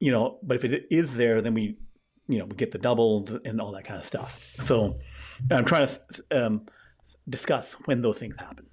you know, but if it is there, then we, you know, we get the doubled and all that kind of stuff. So I'm trying to um, discuss when those things happen.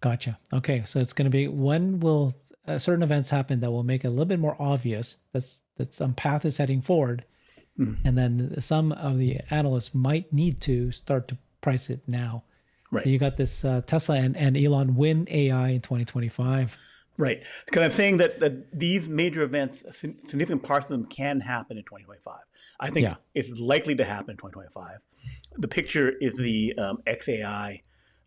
Gotcha. Okay, so it's going to be when will uh, certain events happen that will make it a little bit more obvious that's that some path is heading forward, mm. and then some of the analysts might need to start to price it now. Right. So you got this uh, Tesla and, and Elon win AI in 2025. Right. Because I'm saying that, that these major events, significant parts of them can happen in 2025. I think yeah. it's likely to happen in 2025. The picture is the um, XAI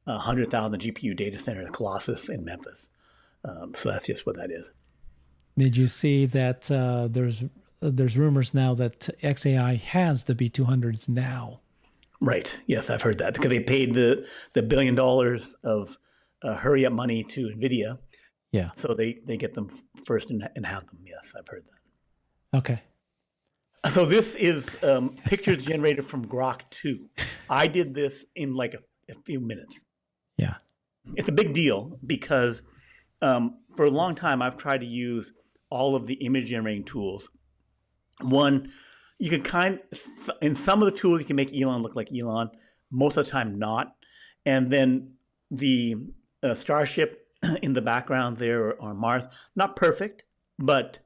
uh, 100,000 GPU data center, the Colossus in Memphis. Um, so that's just what that is. Did you see that uh, there's there's rumors now that XAI has the B200s now? Right. Yes, I've heard that because they paid the the billion dollars of uh, hurry up money to Nvidia. Yeah. So they they get them first and, and have them. Yes, I've heard that. Okay. So this is um, pictures generated from Grok 2. I did this in like a, a few minutes. Yeah. It's a big deal because um, for a long time I've tried to use all of the image generating tools. One, you can kind in some of the tools you can make Elon look like Elon. Most of the time, not. And then the uh, Starship in the background there on Mars, not perfect, but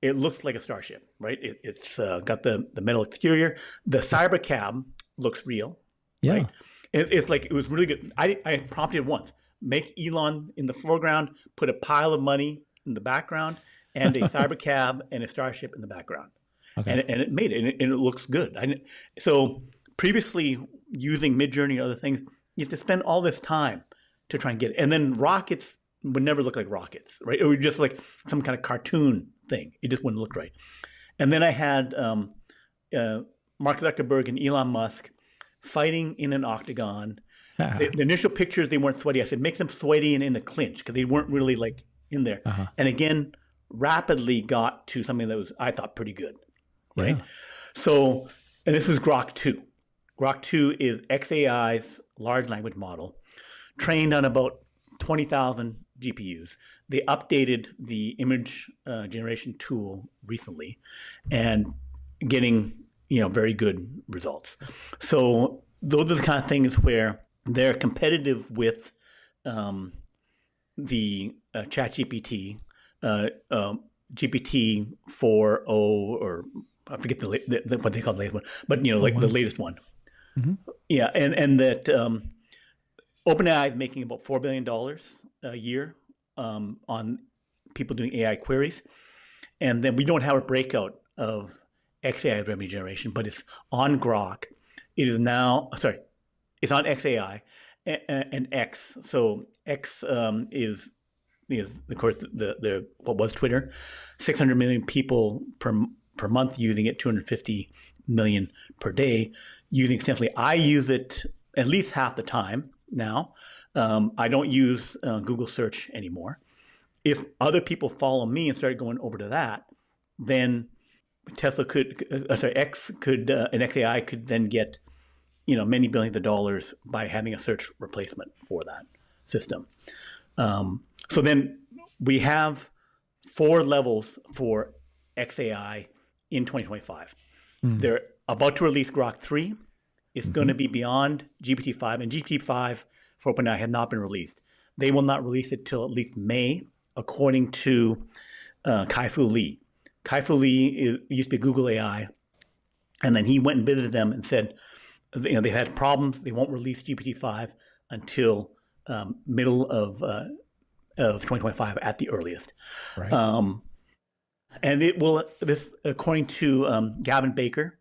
it looks like a starship, right? It, has uh, got the the metal exterior. The Cybercab looks real. Yeah. Right? It, it's like it was really good. I, I prompted once make Elon in the foreground, put a pile of money in the background, and a cyber cab and a starship in the background. Okay. And, and it made it and, it, and it looks good. I, so previously using Midjourney and other things, you have to spend all this time to try and get it. And then rockets would never look like rockets, right? It would just like some kind of cartoon thing. It just wouldn't look right. And then I had um, uh, Mark Zuckerberg and Elon Musk fighting in an octagon. the, the, initial pictures they weren't sweaty. I said make them sweaty and in the clinch because they weren't really like in there. Uh-huh. And again, rapidly got to something that was I thought pretty good, right? Yeah. So, and this is Grok two. Grok two is XAI's large language model, trained on about twenty thousand GPUs. They updated the image uh, generation tool recently, and getting you know, very good results. So those are the kind of things where they're competitive with um, the uh, Chat GPT, uh, um, GPT 4.0, or I forget the, the, the, what they call the latest one, but you know, like the latest one. Mm-hmm. Yeah, and and that um, OpenAI is making about four billion dollars a year um, on people doing AI queries, and then we don't have a breakout of XAI revenue generation, but it's on Grok. It is now sorry, it's on XAI and, and X. So X um, is is of course the the what was Twitter, 600 million people per per month using it, 250 million per day using extensively. I use it at least half the time now. Um, I don't use uh, Google search anymore. If other people follow me and start going over to that, then Tesla could, uh, sorry, X could, uh, an XAI could then get, you know, many billions of dollars by having a search replacement for that system. Um, so then we have four levels for XAI in 2025. Mm. They're about to release Grok 3. It's mm-hmm. going to be beyond GPT-5, and GPT-5 for OpenAI has not been released. They will not release it till at least May, according to uh, Kai-Fu Lee, Kai-Fu Lee is, used to be Google AI, and then he went and visited them and said, you know, they've had problems. They won't release GPT-5 until um, middle of uh, of 2025 at the earliest. Right. Um, and it will this according to um, Gavin Baker,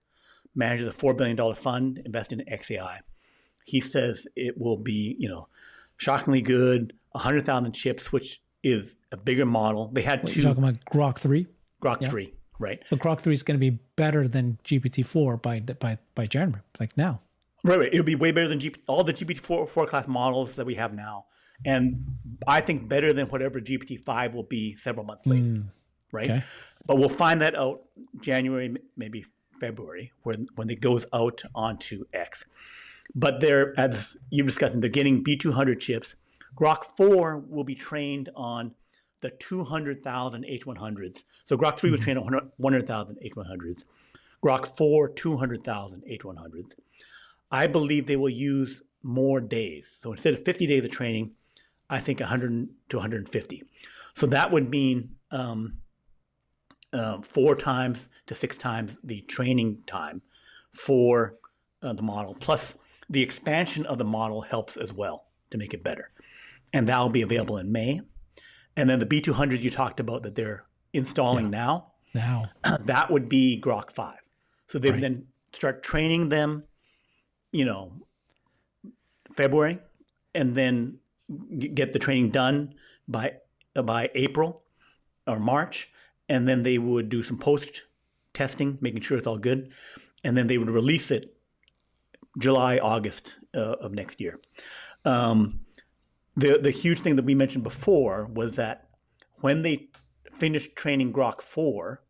manager of the four billion dollar fund invested in XAI. He says it will be you know shockingly good, hundred thousand chips, which is a bigger model. They had Wait, two. You're talking about Grok three. Grok yeah. three, right? So Grok three is going to be better than GPT four by by by January, like now. Right, right. It'll be way better than GP, all the GPT four four class models that we have now, and I think better than whatever GPT five will be several months later. Mm, right, okay. but we'll find that out January, maybe February, when when it goes out onto X. But they're as you're discussing, they're getting B two hundred chips. Grok four will be trained on the 200,000 H100s. So Grok 3 was trained on 100,000 H100s. Grok 4, 200,000 H100s. I believe they will use more days. So instead of 50 days of training, I think 100 to 150. So that would mean um, uh, four times to six times the training time for uh, the model. Plus, the expansion of the model helps as well to make it better. And that will be available in May. And then the B200 you talked about that they're installing yeah. now, now that would be Grok 5. So they right. would then start training them, you know, February, and then get the training done by by April or March, and then they would do some post testing, making sure it's all good, and then they would release it July, August uh, of next year. Um, the the huge thing that we mentioned before was that when they finish training Grok four,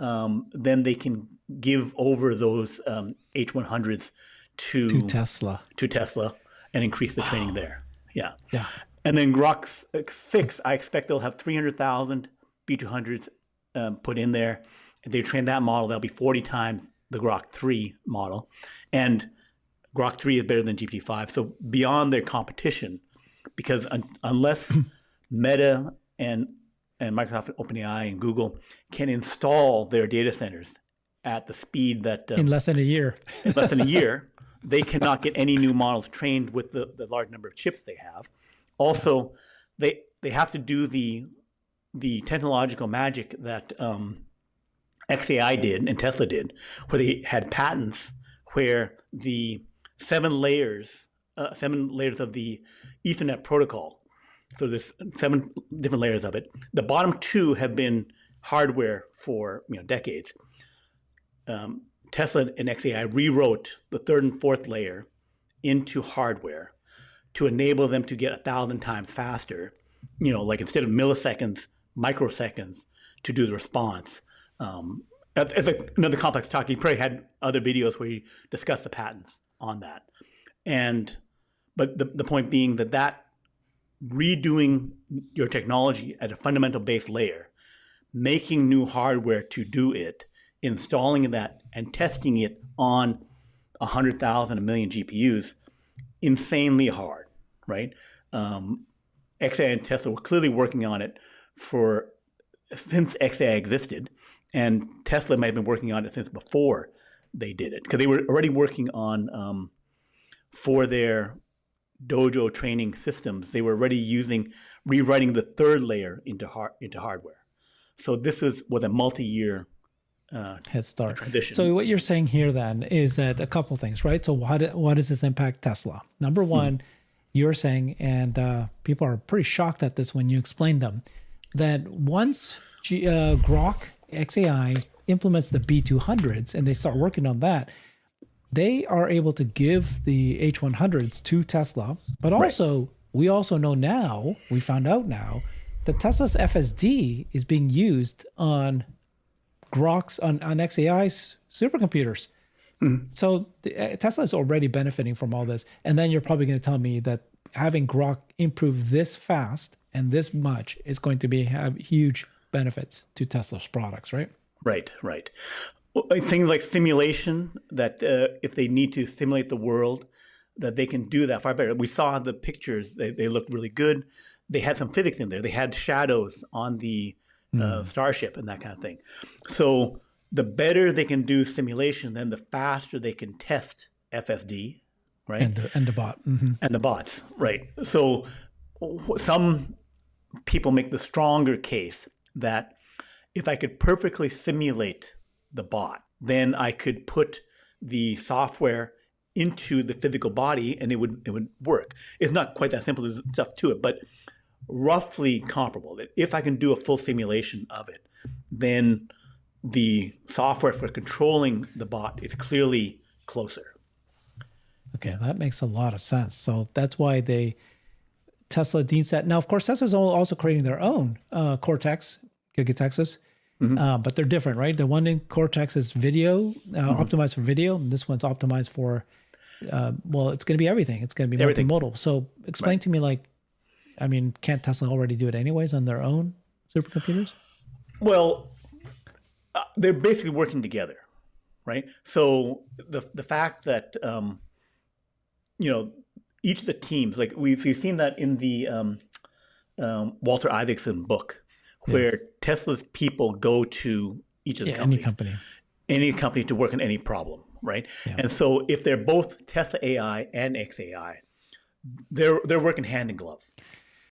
um, then they can give over those um, H100s to, to Tesla to Tesla and increase the training there. Yeah. Yeah. And then Grok 6, I expect they'll have 300,000 B200s um, put in there. If they train that model, that'll be 40 times the Grok 3 model. And Grok 3 is better than GPT-5. So beyond their competition, because un- unless Meta and and Microsoft, and OpenAI, and Google can install their data centers at the speed that um, in less than a year, in less than a year, they cannot get any new models trained with the, the large number of chips they have. Also, they they have to do the the technological magic that um, XAI did and Tesla did, where they had patents where the seven layers, uh, seven layers of the Ethernet protocol. So there's seven different layers of it. The bottom two have been hardware for you know decades. Um, Tesla and XAI rewrote the third and fourth layer into hardware to enable them to get a thousand times faster. You know, like instead of milliseconds, microseconds to do the response. Um, it's a, another complex talk. He probably had other videos where he discussed the patents on that. And but the, the point being that that redoing your technology at a fundamental base layer, making new hardware to do it, installing that and testing it on 100,000, a million GPUs, insanely hard, right? Um, XAI and Tesla were clearly working on it for since XAI existed, and Tesla might have been working on it since before they did it because they were already working on um, for their Dojo training systems. They were already using rewriting the third layer into hard, into hardware. So this is was a multi-year uh, head start transition. So what you're saying here then is that a couple things, right? So how, do, how does this impact Tesla? Number one, hmm. you're saying, and uh, people are pretty shocked at this when you explain them, that once G, uh, Grok XAI implements the B200s and they start working on that, they are able to give the H100s to Tesla. But also, right. we also know now, we found out now, that Tesla's FSD is being used on Grok's on, on XAI's supercomputers. Mm-hmm. So uh, Tesla is already benefiting from all this. And then you're probably going to tell me that having Grok improve this fast and this much is going to be have huge benefits to Tesla's products, right? Right, right. Things like simulation that uh, if they need to simulate the world, that they can do that far better. We saw the pictures; they, they looked really good. They had some physics in there. They had shadows on the mm. uh, starship and that kind of thing. So the better they can do simulation, then the faster they can test FSD, right? And the, and the bot. Mm-hmm. And the bots, right? So some people make the stronger case that if I could perfectly simulate the bot, then I could put the software into the physical body and it would it would work. It's not quite that simple. There's stuff to it, but roughly comparable. That if I can do a full simulation of it, then the software for controlling the bot is clearly closer. Okay, that makes a lot of sense. So that's why they Tesla that. Now, of course, Tesla's also creating their own uh, Cortex, Giga Texas, mm-hmm. uh, but they're different, right? The one in Cortex is video, uh, mm-hmm. optimized for video. And this one's optimized for, uh, well, it's going to be everything. It's going to be everything. multimodal. So explain right. to me, like, I mean, can't Tesla already do it anyways on their own? supercomputers? Well, uh, they're basically working together, right? So the the fact that um, you know each of the teams, like we've, we've seen that in the um, um, Walter Isaacson book, where yeah. Tesla's people go to each of the yeah, companies, any company, any company to work on any problem, right? Yeah. And so if they're both Tesla AI and XAI, they're they're working hand in glove.